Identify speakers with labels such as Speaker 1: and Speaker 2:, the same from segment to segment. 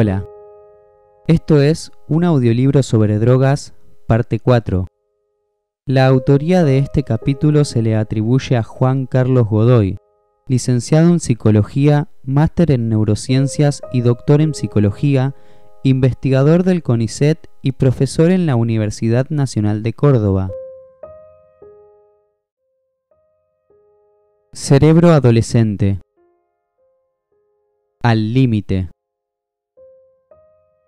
Speaker 1: Hola, esto es un audiolibro sobre drogas, parte 4. La autoría de este capítulo se le atribuye a Juan Carlos Godoy, licenciado en Psicología, máster en Neurociencias y doctor en Psicología, investigador del CONICET y profesor en la Universidad Nacional de Córdoba. Cerebro adolescente. Al límite.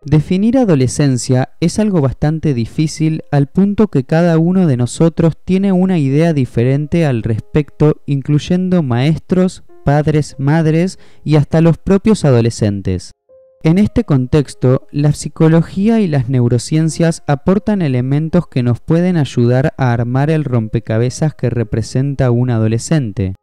Speaker 1: Definir adolescencia es algo bastante difícil al punto que cada uno de nosotros tiene una idea diferente al respecto, incluyendo maestros, padres, madres y hasta los propios adolescentes. En este contexto, la psicología y las neurociencias aportan elementos que nos pueden ayudar a armar el rompecabezas que representa un adolescente.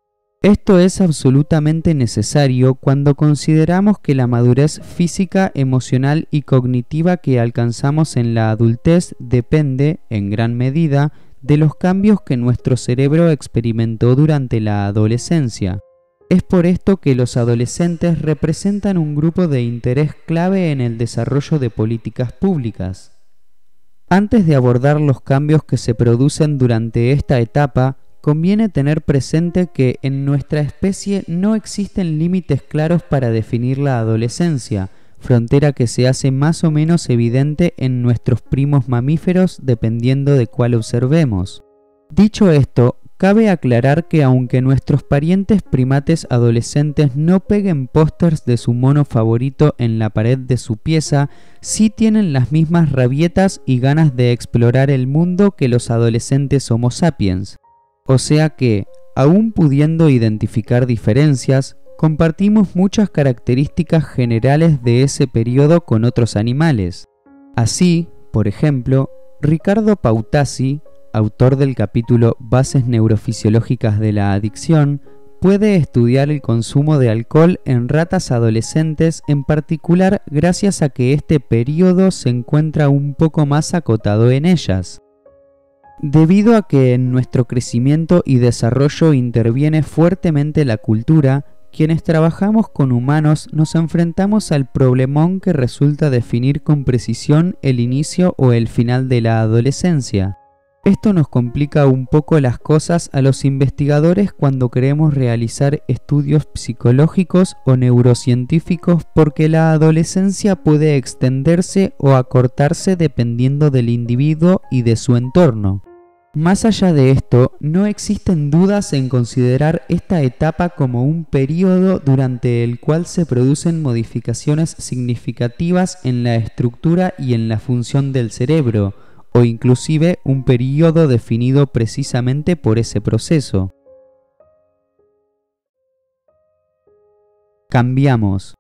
Speaker 1: Esto es absolutamente necesario cuando consideramos que la madurez física, emocional y cognitiva que alcanzamos en la adultez depende, en gran medida, de los cambios que nuestro cerebro experimentó durante la adolescencia. Es por esto que los adolescentes representan un grupo de interés clave en el desarrollo de políticas públicas. Antes de abordar los cambios que se producen durante esta etapa, conviene tener presente que en nuestra especie no existen límites claros para definir la adolescencia, frontera que se hace más o menos evidente en nuestros primos mamíferos dependiendo de cuál observemos. Dicho esto, cabe aclarar que aunque nuestros parientes primates adolescentes no peguen pósters de su mono favorito en la pared de su pieza, sí tienen las mismas rabietas y ganas de explorar el mundo que los adolescentes Homo sapiens. O sea que, aún pudiendo identificar diferencias, compartimos muchas características generales de ese periodo con otros animales. Así, por ejemplo, Ricardo Pautasi, autor del capítulo Bases neurofisiológicas de la adicción, puede estudiar el consumo de alcohol en ratas adolescentes en particular gracias a que este periodo se encuentra un poco más acotado en ellas. Debido a que en nuestro crecimiento y desarrollo interviene fuertemente la cultura, quienes trabajamos con humanos nos enfrentamos al problemón que resulta definir con precisión el inicio o el final de la adolescencia. Esto nos complica un poco las cosas a los investigadores cuando queremos realizar estudios psicológicos o neurocientíficos porque la adolescencia puede extenderse o acortarse dependiendo del individuo y de su entorno. Más allá de esto, no existen dudas en considerar esta etapa como un periodo durante el cual se producen modificaciones significativas en la estructura y en la función del cerebro, o inclusive un periodo definido precisamente por ese proceso. Cambiamos.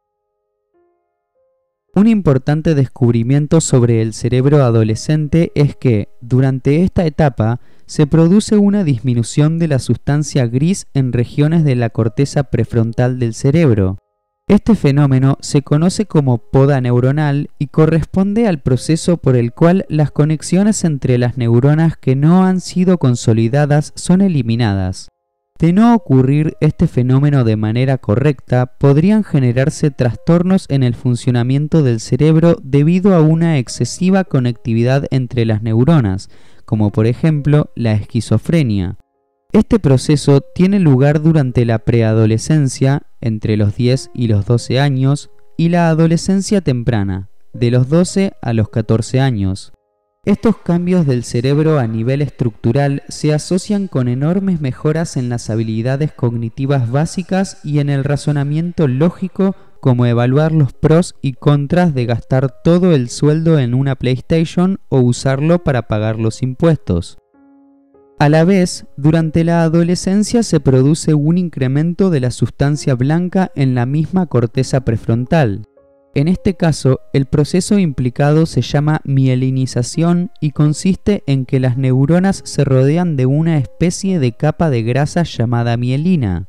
Speaker 1: Un importante descubrimiento sobre el cerebro adolescente es que, durante esta etapa, se produce una disminución de la sustancia gris en regiones de la corteza prefrontal del cerebro. Este fenómeno se conoce como poda neuronal y corresponde al proceso por el cual las conexiones entre las neuronas que no han sido consolidadas son eliminadas. De no ocurrir este fenómeno de manera correcta, podrían generarse trastornos en el funcionamiento del cerebro debido a una excesiva conectividad entre las neuronas, como por ejemplo la esquizofrenia. Este proceso tiene lugar durante la preadolescencia, entre los 10 y los 12 años, y la adolescencia temprana, de los 12 a los 14 años. Estos cambios del cerebro a nivel estructural se asocian con enormes mejoras en las habilidades cognitivas básicas y en el razonamiento lógico como evaluar los pros y contras de gastar todo el sueldo en una PlayStation o usarlo para pagar los impuestos. A la vez, durante la adolescencia se produce un incremento de la sustancia blanca en la misma corteza prefrontal, en este caso, el proceso implicado se llama mielinización y consiste en que las neuronas se rodean de una especie de capa de grasa llamada mielina.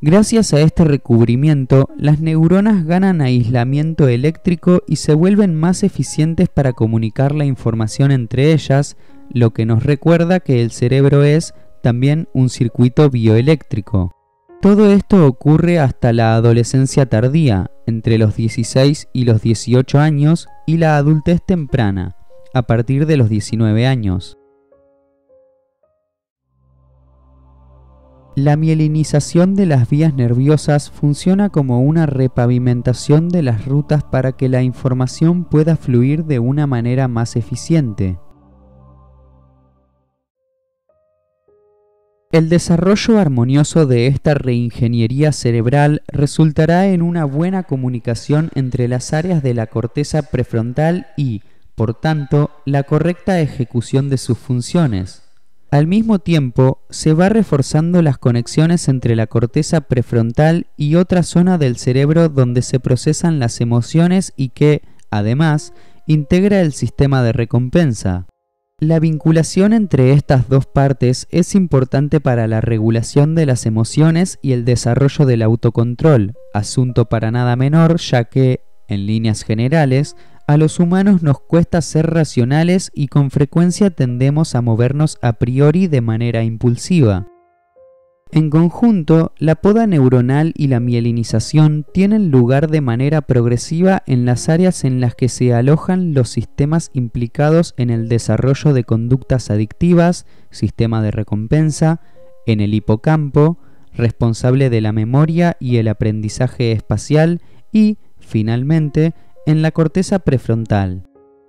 Speaker 1: Gracias a este recubrimiento, las neuronas ganan aislamiento eléctrico y se vuelven más eficientes para comunicar la información entre ellas, lo que nos recuerda que el cerebro es también un circuito bioeléctrico. Todo esto ocurre hasta la adolescencia tardía, entre los 16 y los 18 años, y la adultez temprana, a partir de los 19 años. La mielinización de las vías nerviosas funciona como una repavimentación de las rutas para que la información pueda fluir de una manera más eficiente. El desarrollo armonioso de esta reingeniería cerebral resultará en una buena comunicación entre las áreas de la corteza prefrontal y, por tanto, la correcta ejecución de sus funciones. Al mismo tiempo, se va reforzando las conexiones entre la corteza prefrontal y otra zona del cerebro donde se procesan las emociones y que, además, integra el sistema de recompensa. La vinculación entre estas dos partes es importante para la regulación de las emociones y el desarrollo del autocontrol, asunto para nada menor ya que, en líneas generales, a los humanos nos cuesta ser racionales y con frecuencia tendemos a movernos a priori de manera impulsiva. En conjunto, la poda neuronal y la mielinización tienen lugar de manera progresiva en las áreas en las que se alojan los sistemas implicados en el desarrollo de conductas adictivas, sistema de recompensa, en el hipocampo, responsable de la memoria y el aprendizaje espacial, y, finalmente, en la corteza prefrontal.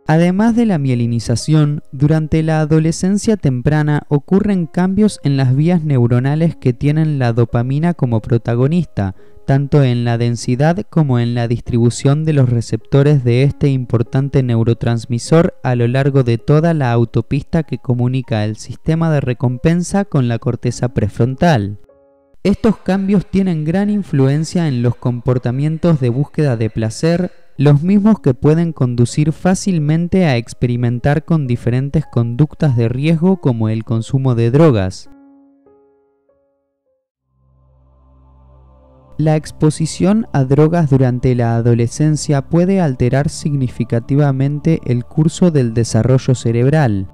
Speaker 1: Además de la mielinización, durante la adolescencia temprana ocurren cambios en las vías neuronales que tienen la dopamina como protagonista, tanto en la densidad como en la distribución de los receptores de este importante neurotransmisor a lo largo de toda la autopista que comunica el sistema de recompensa con la corteza prefrontal. Estos cambios tienen gran influencia en los comportamientos de búsqueda de placer, los mismos que pueden conducir fácilmente a experimentar con diferentes conductas de riesgo como el consumo de drogas. La exposición a drogas durante la adolescencia puede alterar significativamente el curso del desarrollo cerebral.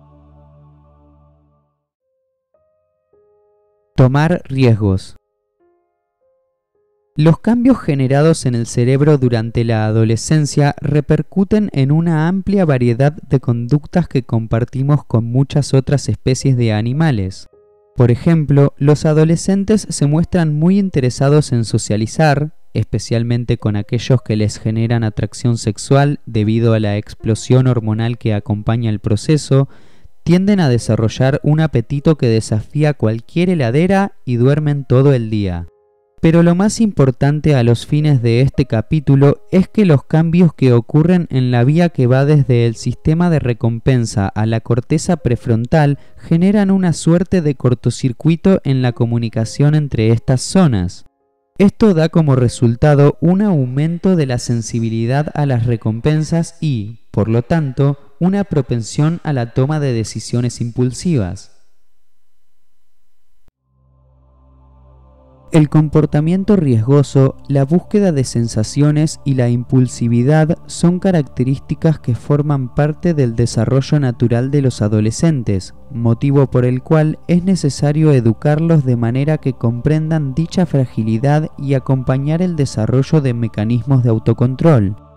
Speaker 1: Tomar riesgos. Los cambios generados en el cerebro durante la adolescencia repercuten en una amplia variedad de conductas que compartimos con muchas otras especies de animales. Por ejemplo, los adolescentes se muestran muy interesados en socializar, especialmente con aquellos que les generan atracción sexual debido a la explosión hormonal que acompaña el proceso, tienden a desarrollar un apetito que desafía cualquier heladera y duermen todo el día. Pero lo más importante a los fines de este capítulo es que los cambios que ocurren en la vía que va desde el sistema de recompensa a la corteza prefrontal generan una suerte de cortocircuito en la comunicación entre estas zonas. Esto da como resultado un aumento de la sensibilidad a las recompensas y, por lo tanto, una propensión a la toma de decisiones impulsivas. El comportamiento riesgoso, la búsqueda de sensaciones y la impulsividad son características que forman parte del desarrollo natural de los adolescentes, motivo por el cual es necesario educarlos de manera que comprendan dicha fragilidad y acompañar el desarrollo de mecanismos de autocontrol.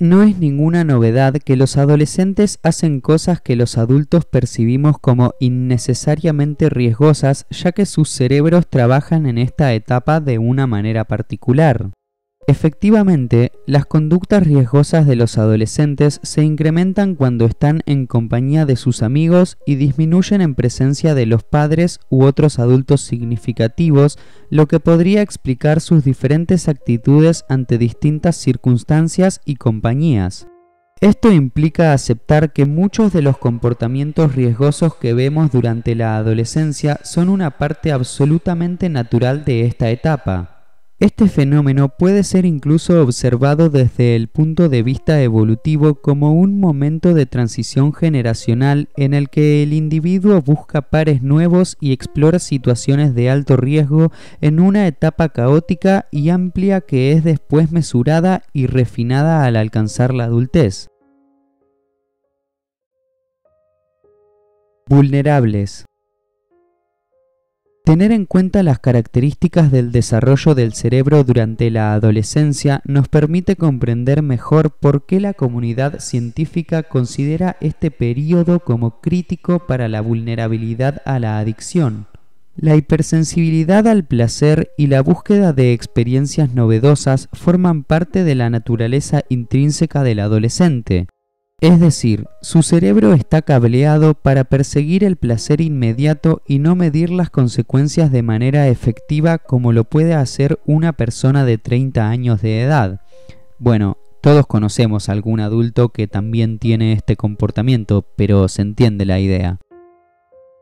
Speaker 1: No es ninguna novedad que los adolescentes hacen cosas que los adultos percibimos como innecesariamente riesgosas ya que sus cerebros trabajan en esta etapa de una manera particular. Efectivamente, las conductas riesgosas de los adolescentes se incrementan cuando están en compañía de sus amigos y disminuyen en presencia de los padres u otros adultos significativos, lo que podría explicar sus diferentes actitudes ante distintas circunstancias y compañías. Esto implica aceptar que muchos de los comportamientos riesgosos que vemos durante la adolescencia son una parte absolutamente natural de esta etapa. Este fenómeno puede ser incluso observado desde el punto de vista evolutivo como un momento de transición generacional en el que el individuo busca pares nuevos y explora situaciones de alto riesgo en una etapa caótica y amplia que es después mesurada y refinada al alcanzar la adultez. Vulnerables Tener en cuenta las características del desarrollo del cerebro durante la adolescencia nos permite comprender mejor por qué la comunidad científica considera este periodo como crítico para la vulnerabilidad a la adicción. La hipersensibilidad al placer y la búsqueda de experiencias novedosas forman parte de la naturaleza intrínseca del adolescente. Es decir, su cerebro está cableado para perseguir el placer inmediato y no medir las consecuencias de manera efectiva como lo puede hacer una persona de 30 años de edad. Bueno, todos conocemos a algún adulto que también tiene este comportamiento, pero se entiende la idea.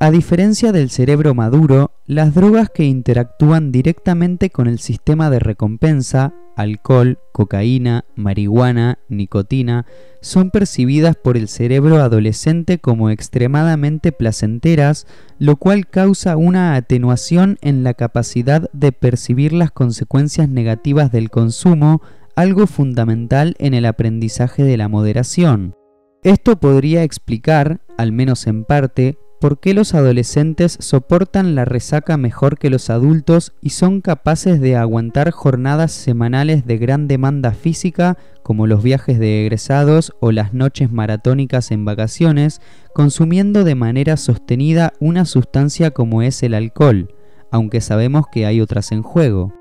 Speaker 1: A diferencia del cerebro maduro, las drogas que interactúan directamente con el sistema de recompensa, alcohol, cocaína, marihuana, nicotina, son percibidas por el cerebro adolescente como extremadamente placenteras, lo cual causa una atenuación en la capacidad de percibir las consecuencias negativas del consumo, algo fundamental en el aprendizaje de la moderación. Esto podría explicar, al menos en parte, por qué los adolescentes soportan la resaca mejor que los adultos y son capaces de aguantar jornadas semanales de gran demanda física como los viajes de egresados o las noches maratónicas en vacaciones, consumiendo de manera sostenida una sustancia como es el alcohol, aunque sabemos que hay otras en juego.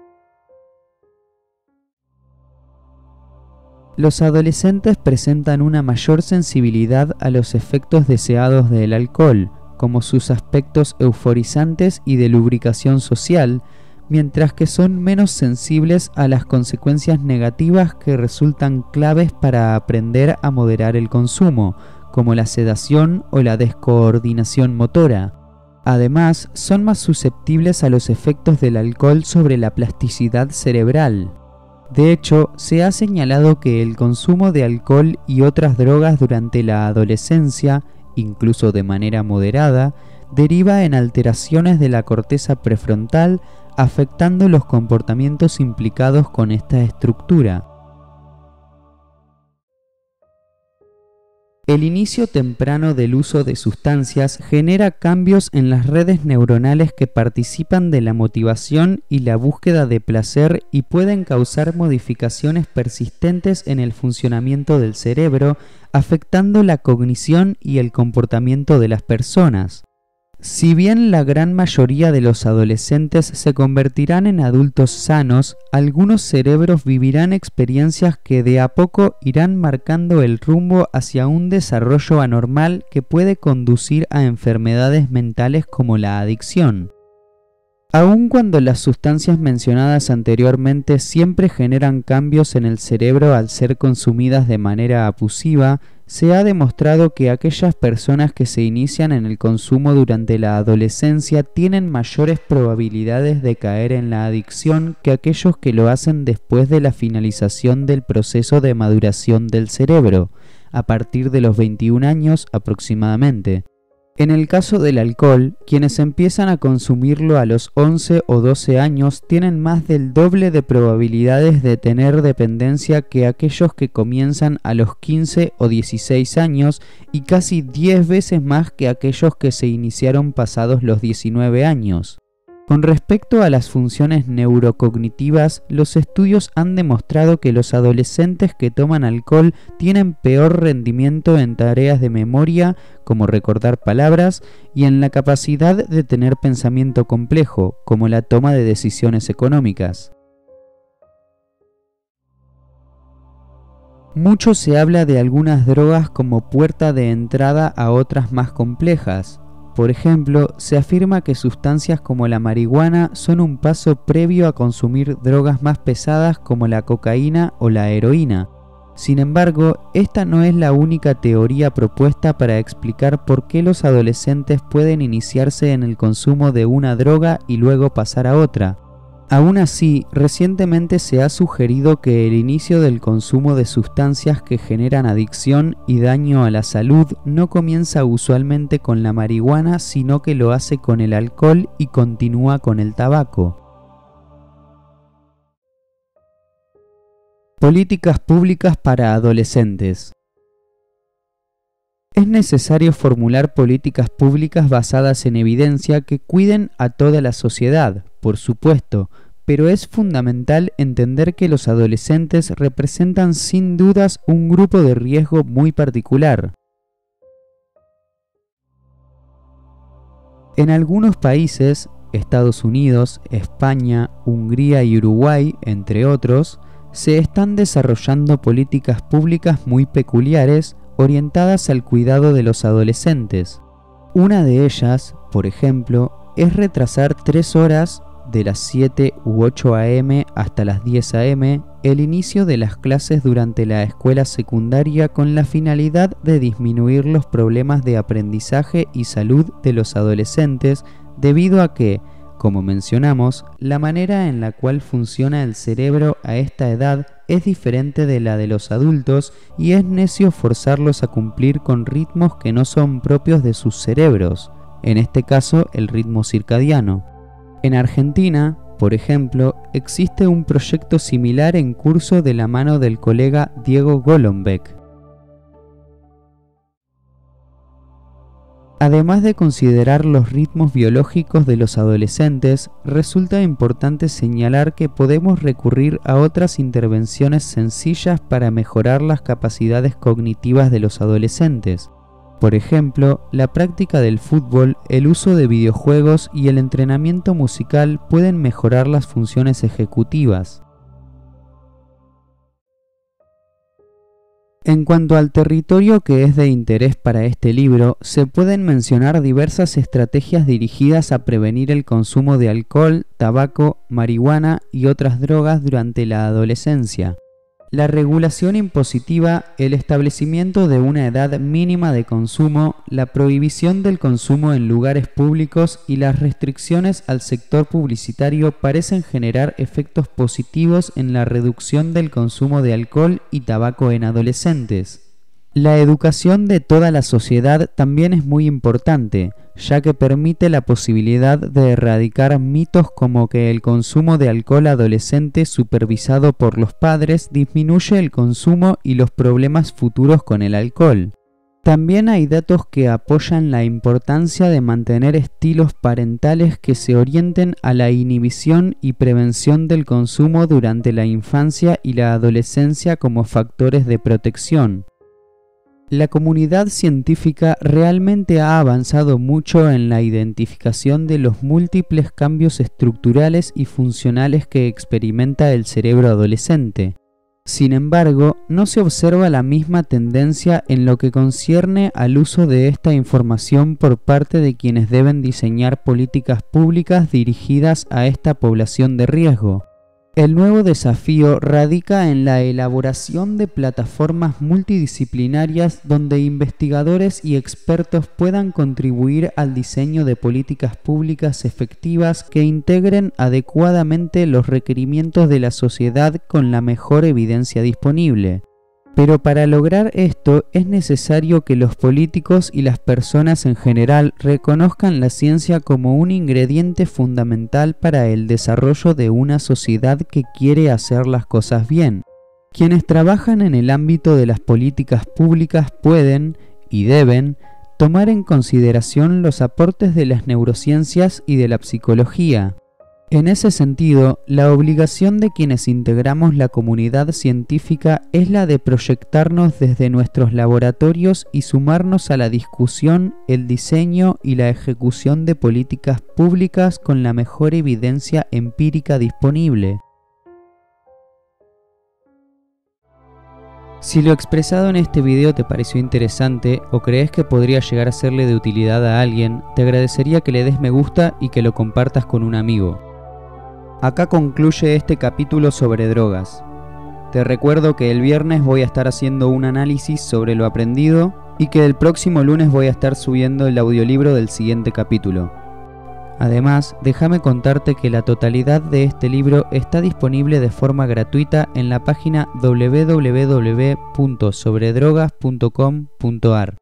Speaker 1: Los adolescentes presentan una mayor sensibilidad a los efectos deseados del alcohol, como sus aspectos euforizantes y de lubricación social, mientras que son menos sensibles a las consecuencias negativas que resultan claves para aprender a moderar el consumo, como la sedación o la descoordinación motora. Además, son más susceptibles a los efectos del alcohol sobre la plasticidad cerebral. De hecho, se ha señalado que el consumo de alcohol y otras drogas durante la adolescencia incluso de manera moderada, deriva en alteraciones de la corteza prefrontal afectando los comportamientos implicados con esta estructura. El inicio temprano del uso de sustancias genera cambios en las redes neuronales que participan de la motivación y la búsqueda de placer y pueden causar modificaciones persistentes en el funcionamiento del cerebro, afectando la cognición y el comportamiento de las personas. Si bien la gran mayoría de los adolescentes se convertirán en adultos sanos, algunos cerebros vivirán experiencias que de a poco irán marcando el rumbo hacia un desarrollo anormal que puede conducir a enfermedades mentales como la adicción. Aun cuando las sustancias mencionadas anteriormente siempre generan cambios en el cerebro al ser consumidas de manera abusiva, se ha demostrado que aquellas personas que se inician en el consumo durante la adolescencia tienen mayores probabilidades de caer en la adicción que aquellos que lo hacen después de la finalización del proceso de maduración del cerebro, a partir de los 21 años aproximadamente. En el caso del alcohol, quienes empiezan a consumirlo a los 11 o 12 años tienen más del doble de probabilidades de tener dependencia que aquellos que comienzan a los 15 o 16 años y casi 10 veces más que aquellos que se iniciaron pasados los 19 años. Con respecto a las funciones neurocognitivas, los estudios han demostrado que los adolescentes que toman alcohol tienen peor rendimiento en tareas de memoria, como recordar palabras, y en la capacidad de tener pensamiento complejo, como la toma de decisiones económicas. Mucho se habla de algunas drogas como puerta de entrada a otras más complejas, por ejemplo, se afirma que sustancias como la marihuana son un paso previo a consumir drogas más pesadas como la cocaína o la heroína. Sin embargo, esta no es la única teoría propuesta para explicar por qué los adolescentes pueden iniciarse en el consumo de una droga y luego pasar a otra. Aún así, recientemente se ha sugerido que el inicio del consumo de sustancias que generan adicción y daño a la salud no comienza usualmente con la marihuana, sino que lo hace con el alcohol y continúa con el tabaco. Políticas públicas para adolescentes. Es necesario formular políticas públicas basadas en evidencia que cuiden a toda la sociedad, por supuesto, pero es fundamental entender que los adolescentes representan sin dudas un grupo de riesgo muy particular. En algunos países, Estados Unidos, España, Hungría y Uruguay, entre otros, se están desarrollando políticas públicas muy peculiares orientadas al cuidado de los adolescentes. Una de ellas, por ejemplo, es retrasar tres horas de las 7 u 8 a.m. hasta las 10 a.m. el inicio de las clases durante la escuela secundaria con la finalidad de disminuir los problemas de aprendizaje y salud de los adolescentes debido a que, como mencionamos, la manera en la cual funciona el cerebro a esta edad es diferente de la de los adultos y es necio forzarlos a cumplir con ritmos que no son propios de sus cerebros, en este caso el ritmo circadiano. En Argentina, por ejemplo, existe un proyecto similar en curso de la mano del colega Diego Golombek. Además de considerar los ritmos biológicos de los adolescentes, resulta importante señalar que podemos recurrir a otras intervenciones sencillas para mejorar las capacidades cognitivas de los adolescentes. Por ejemplo, la práctica del fútbol, el uso de videojuegos y el entrenamiento musical pueden mejorar las funciones ejecutivas. En cuanto al territorio que es de interés para este libro, se pueden mencionar diversas estrategias dirigidas a prevenir el consumo de alcohol, tabaco, marihuana y otras drogas durante la adolescencia. La regulación impositiva, el establecimiento de una edad mínima de consumo, la prohibición del consumo en lugares públicos y las restricciones al sector publicitario parecen generar efectos positivos en la reducción del consumo de alcohol y tabaco en adolescentes. La educación de toda la sociedad también es muy importante, ya que permite la posibilidad de erradicar mitos como que el consumo de alcohol adolescente supervisado por los padres disminuye el consumo y los problemas futuros con el alcohol. También hay datos que apoyan la importancia de mantener estilos parentales que se orienten a la inhibición y prevención del consumo durante la infancia y la adolescencia como factores de protección. La comunidad científica realmente ha avanzado mucho en la identificación de los múltiples cambios estructurales y funcionales que experimenta el cerebro adolescente. Sin embargo, no se observa la misma tendencia en lo que concierne al uso de esta información por parte de quienes deben diseñar políticas públicas dirigidas a esta población de riesgo. El nuevo desafío radica en la elaboración de plataformas multidisciplinarias donde investigadores y expertos puedan contribuir al diseño de políticas públicas efectivas que integren adecuadamente los requerimientos de la sociedad con la mejor evidencia disponible. Pero para lograr esto es necesario que los políticos y las personas en general reconozcan la ciencia como un ingrediente fundamental para el desarrollo de una sociedad que quiere hacer las cosas bien. Quienes trabajan en el ámbito de las políticas públicas pueden y deben tomar en consideración los aportes de las neurociencias y de la psicología, en ese sentido, la obligación de quienes integramos la comunidad científica es la de proyectarnos desde nuestros laboratorios y sumarnos a la discusión, el diseño y la ejecución de políticas públicas con la mejor evidencia empírica disponible. Si lo expresado en este video te pareció interesante o crees que podría llegar a serle de utilidad a alguien, te agradecería que le des me gusta y que lo compartas con un amigo. Acá concluye este capítulo sobre drogas. Te recuerdo que el viernes voy a estar haciendo un análisis sobre lo aprendido y que el próximo lunes voy a estar subiendo el audiolibro del siguiente capítulo. Además, déjame contarte que la totalidad de este libro está disponible de forma gratuita en la página www.sobredrogas.com.ar.